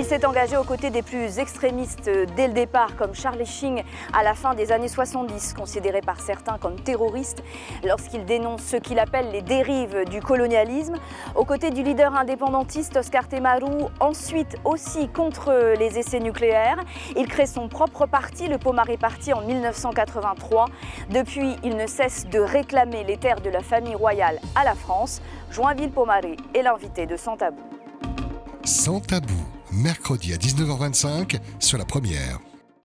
Il s'est engagé aux côtés des plus extrémistes dès le départ, comme Charlie Shing à la fin des années 70, considéré par certains comme terroriste lorsqu'il dénonce ce qu'il appelle les dérives du colonialisme. Aux côtés du leader indépendantiste Oscar Temaru, ensuite aussi contre les essais nucléaires, il crée son propre parti, le Pomare Parti, en 1983. Depuis, il ne cesse de réclamer les terres de la famille royale à la France. Joinville Pomaré est l'invité de Sans Tabou. Sans Tabou, mercredi à 19h25 sur la première.